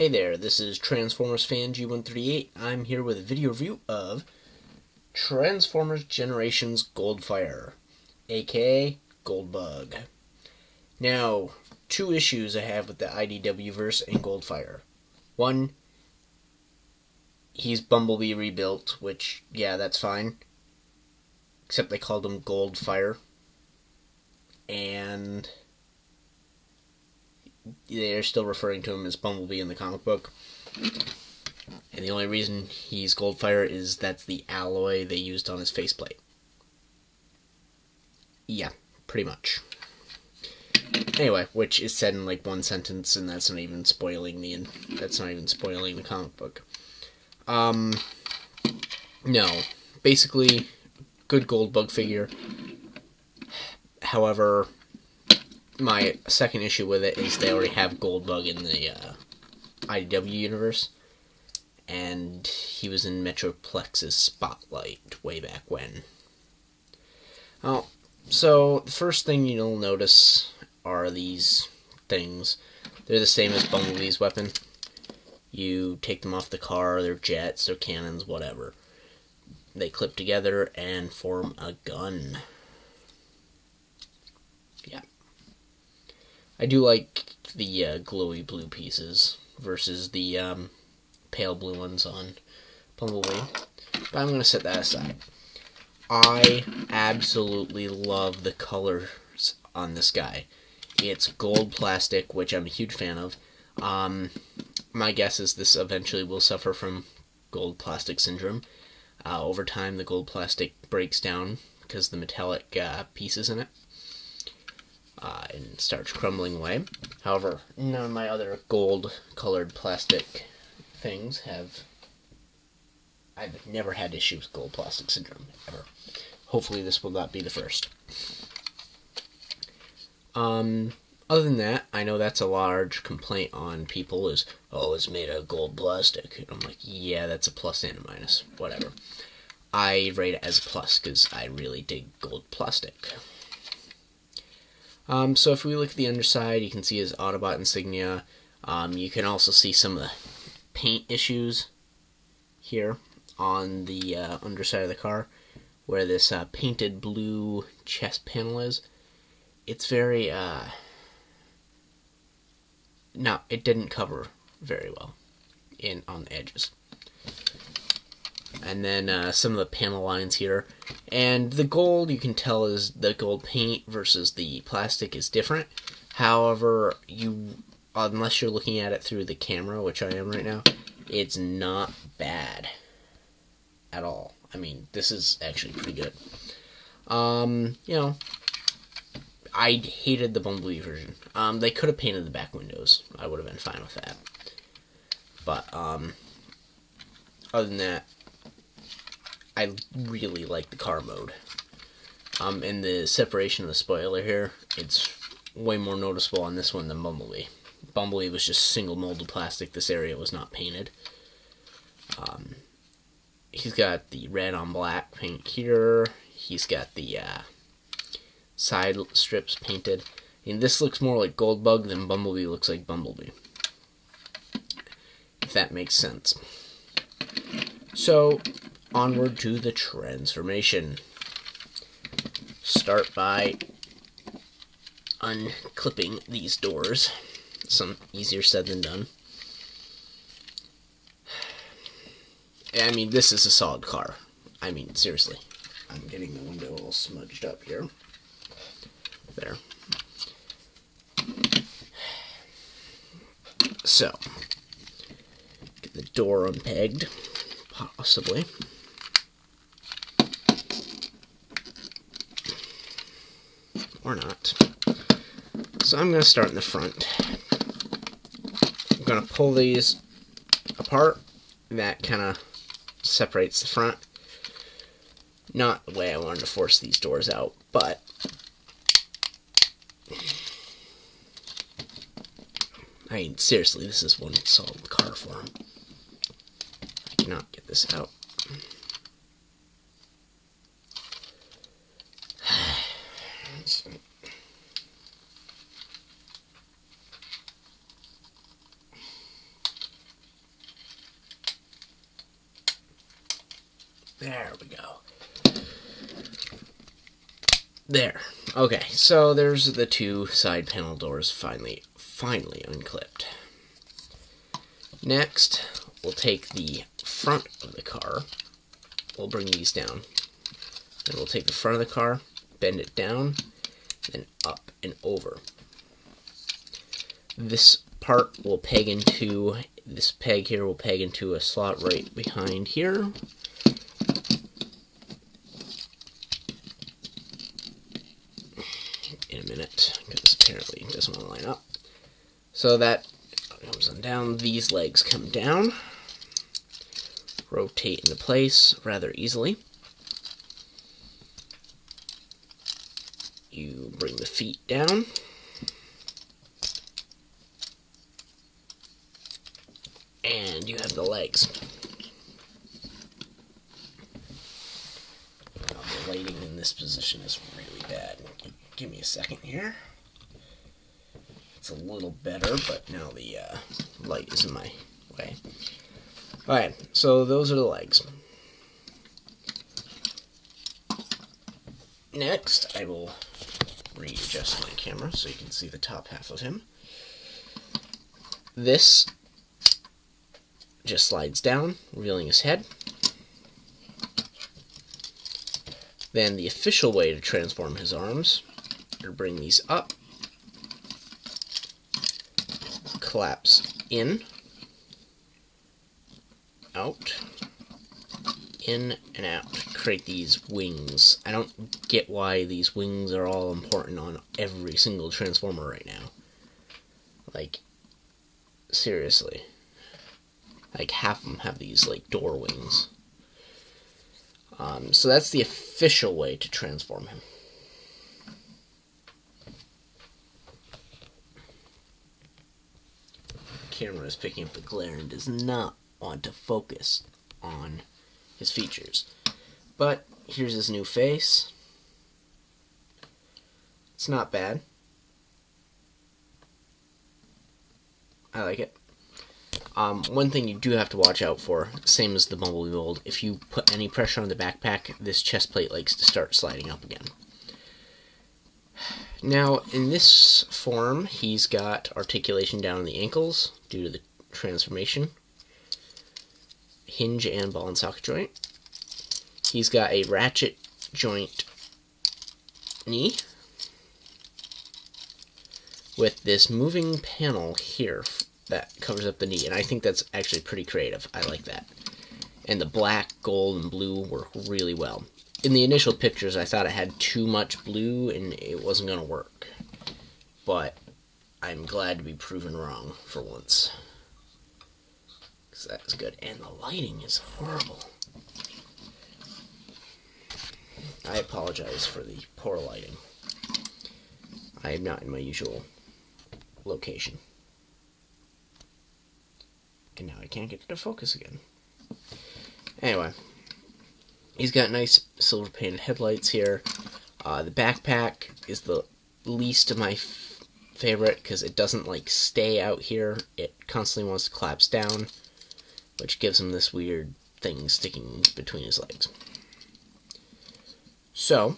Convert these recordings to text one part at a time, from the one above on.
Hey there, this is Transformers fan G138. I'm here with a video review of Transformers Generations Goldfire, aka Goldbug. Now, two issues I have with the IDW verse and Goldfire. One, he's Bumblebee rebuilt, which, yeah, that's fine. Except they called him Goldfire. And they're still referring to him as Bumblebee in the comic book. And the only reason he's Goldfire is that's the alloy they used on his faceplate. Yeah, pretty much. Anyway, which is said in like one sentence, and that's not even spoiling the that's not even spoiling the comic book. Um, no, basically, good Goldbug figure. However, my second issue with it is they already have Goldbug in the uh, IDW universe, and he was in Metroplex's Spotlight way back when. Oh, so the first thing you'll notice are these things. They're the same as Bumblebee's weapon. You take them off the car, they're jets, they're cannons, whatever. They clip together and form a gun. Yeah. I do like the uh, glowy blue pieces versus the um, pale blue ones on Bumblebee. But I'm going to set that aside. I absolutely love the colors on this guy. It's gold plastic, which I'm a huge fan of. Um, my guess is this eventually will suffer from gold plastic syndrome. Uh, over time, the gold plastic breaks down because the metallic uh, pieces in it uh, and starts crumbling away. However, none of my other gold colored plastic things have. I've never had issues with gold plastic syndrome, ever. Hopefully, this will not be the first. Um, other than that, I know that's a large complaint on people is, oh, it's made of gold plastic. And I'm like, yeah, that's a plus and a minus. Whatever. I rate it as a plus because I really dig gold plastic. Um, so if we look at the underside, you can see his Autobot insignia. Um, you can also see some of the paint issues here on the uh, underside of the car, where this uh, painted blue chest panel is. It's very, uh, no, it didn't cover very well in on the edges and then uh, some of the panel lines here. And the gold, you can tell, is the gold paint versus the plastic is different. However, you unless you're looking at it through the camera, which I am right now, it's not bad at all. I mean, this is actually pretty good. Um, you know, I hated the Bumblebee version. Um, they could have painted the back windows. I would have been fine with that. But um, other than that, I really like the car mode. Um, and the separation of the spoiler here, it's way more noticeable on this one than Bumblebee. Bumblebee was just single molded plastic. This area was not painted. Um, he's got the red on black paint here. He's got the uh, side strips painted. And this looks more like Goldbug than Bumblebee looks like Bumblebee. If that makes sense. So, onward to the transformation. Start by unclipping these doors. Some easier said than done. I mean, this is a solid car. I mean, seriously. I'm getting the window all smudged up here. There. So, get the door unpegged, possibly. Or not. So I'm going to start in the front. I'm going to pull these apart. That kind of separates the front. Not the way I wanted to force these doors out, but I mean, seriously, this is one solid car form. I cannot get this out. There we go. There. Okay, so there's the two side panel doors finally, finally unclipped. Next, we'll take the front of the car. We'll bring these down. Then we'll take the front of the car, bend it down, then up and over. This part will peg into, this peg here will peg into a slot right behind here. In a minute, because apparently it doesn't want to line up. So that comes on down, these legs come down, rotate into place rather easily. You bring the feet down. And you have the legs. The lighting in this position is really bad. Give me a second here. It's a little better, but now the uh, light is in my way. Alright, so those are the legs. Next, I will readjust my camera so you can see the top half of him. This just slides down, revealing his head. Then the official way to transform his arms are bring these up, collapse in, out, in and out. Create these wings. I don't get why these wings are all important on every single transformer right now. Like, seriously. Like, half of them have these, like, door wings. Um, so that's the official way to transform him. Camera is picking up the glare and does not want to focus on his features. But here's his new face. It's not bad. I like it. Um, one thing you do have to watch out for, same as the Bumblebee mold, if you put any pressure on the backpack, this chest plate likes to start sliding up again. Now, in this form, he's got articulation down in the ankles due to the transformation, hinge and ball and socket joint. He's got a ratchet joint knee with this moving panel here that covers up the knee, and I think that's actually pretty creative. I like that. And the black, gold, and blue work really well. In the initial pictures, I thought it had too much blue and it wasn't going to work. But I'm glad to be proven wrong for once. Because that's good. And the lighting is horrible. I apologize for the poor lighting. I am not in my usual location. And now I can't get it to focus again. Anyway, he's got nice silver painted headlights here. Uh, the backpack is the least of my favorite because it doesn't like stay out here. It constantly wants to collapse down, which gives him this weird thing sticking between his legs. So,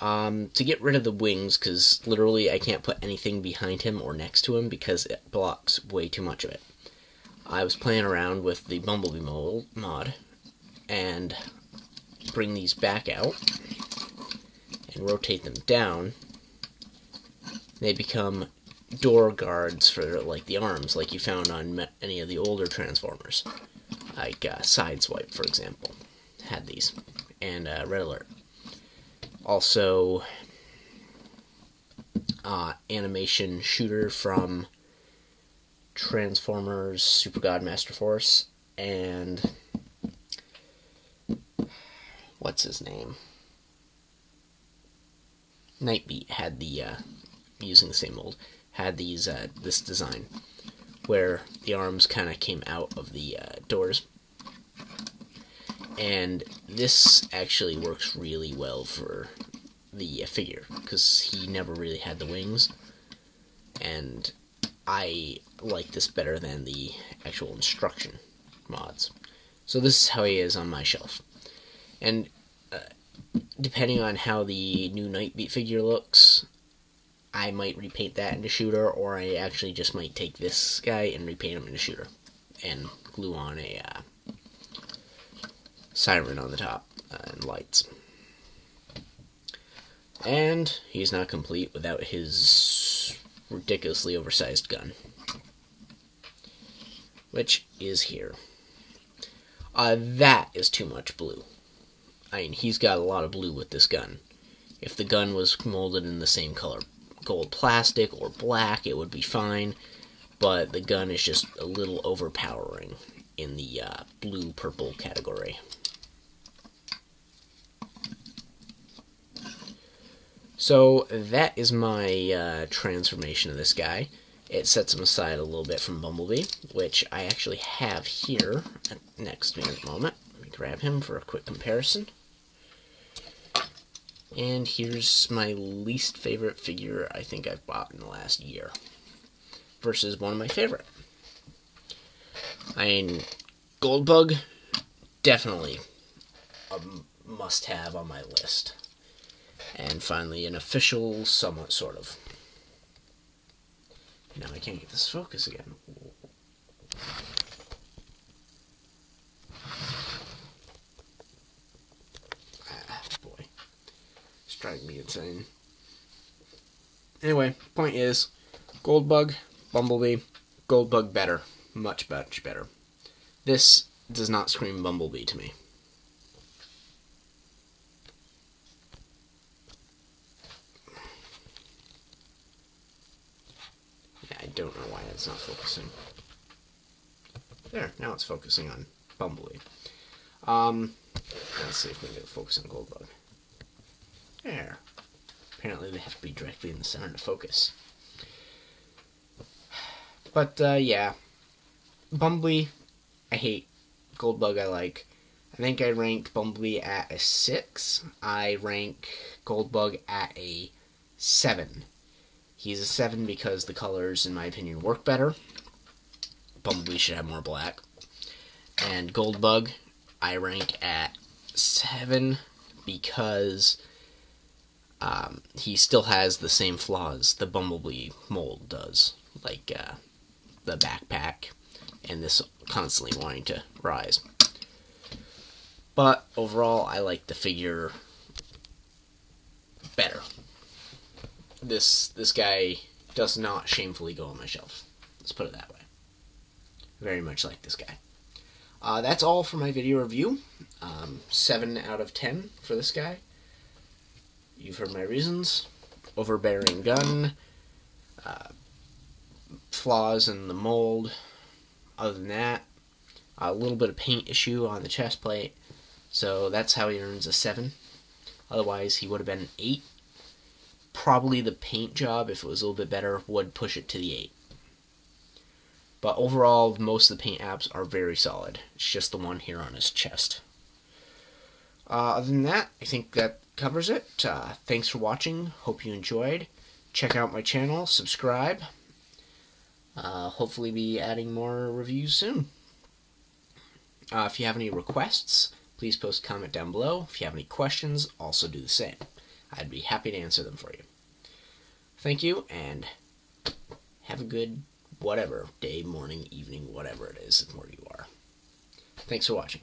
um, to get rid of the wings, because literally I can't put anything behind him or next to him because it blocks way too much of it. I was playing around with the Bumblebee mold, mod and bring these back out and rotate them down. They become door guards for like the arms, like you found on any of the older Transformers, like uh, Sideswipe, for example, had these, and uh, Red Alert. Also uh, animation shooter from Transformers Super God Master Force and what's his name? Nightbeat had the uh, using the same mold had these uh, this design where the arms kind of came out of the uh, doors. And this actually works really well for the figure because he never really had the wings. And I like this better than the actual instruction mods. So this is how he is on my shelf. And uh, depending on how the new Nightbeat figure looks, I might repaint that into shooter, or I actually just might take this guy and repaint him into shooter, and glue on a uh, siren on the top uh, and lights. And he's not complete without his ridiculously oversized gun, which is here. Uh, that is too much blue. I mean, he's got a lot of blue with this gun. If the gun was molded in the same color gold plastic or black, it would be fine. But the gun is just a little overpowering in the uh, blue purple category. So that is my uh, transformation of this guy. It sets him aside a little bit from Bumblebee, which I actually have here next me at the moment. Let me grab him for a quick comparison. And here's my least favorite figure I think I've bought in the last year versus one of my favorite. I mean, Goldbug, definitely a must have on my list. And finally, an official, somewhat sort of. Now I can't get this focus again. Driving me insane. Anyway, point is, Goldbug, Bumblebee, Goldbug better. Much, much better. This does not scream Bumblebee to me. Yeah, I don't know why it's not focusing. There, now it's focusing on Bumblebee. Um, let's see if we can get focus on Goldbug. There. Apparently they have to be directly in the center to focus. But, uh, yeah. Bumblebee, I hate. Goldbug, I like. I think I ranked Bumblebee at a 6. I rank Goldbug at a 7. He's a 7 because the colors, in my opinion, work better. Bumblebee should have more black. And Goldbug, I rank at 7 because um, he still has the same flaws the Bumblebee mold does, like uh, the backpack and this constantly wanting to rise. But overall, I like the figure better. This this guy does not shamefully go on my shelf. Let's put it that way. Very much like this guy. Uh, that's all for my video review. Um, 7 out of 10 for this guy. You've heard my reasons. Overbearing gun. Uh, flaws in the mold. Other than that, a little bit of paint issue on the chest plate. So that's how he earns a 7. Otherwise, he would have been an 8. Probably the paint job, if it was a little bit better, would push it to the 8. But overall, most of the paint apps are very solid. It's just the one here on his chest. Uh, other than that, I think that covers it. Uh, thanks for watching. Hope you enjoyed. Check out my channel. Subscribe. Uh, hopefully be adding more reviews soon. Uh, if you have any requests, please post comment down below. If you have any questions, also do the same. I'd be happy to answer them for you. Thank you, and have a good whatever day, morning, evening, whatever it is where you are. Thanks for watching.